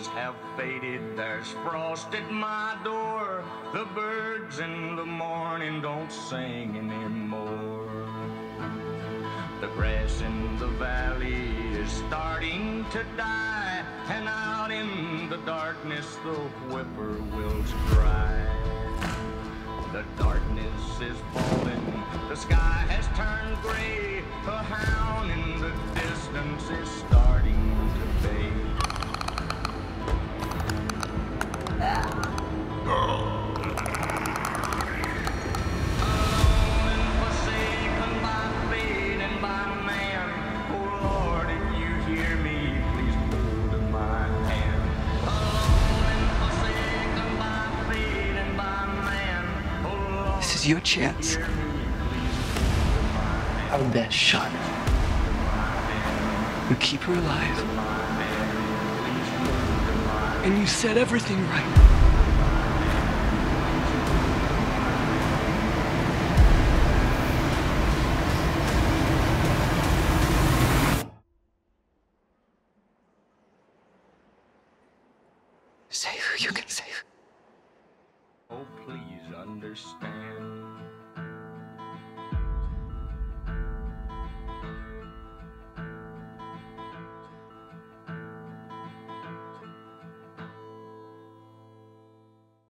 roses have faded, there's frost at my door. The birds in the morning don't sing anymore. The grass in the valley is starting to die, and out in the darkness the whippoorwills cry. The darkness is falling, the sky is your chance. Our best shot. You keep her alive. And you set everything right. Save who you can save. Oh, please understand.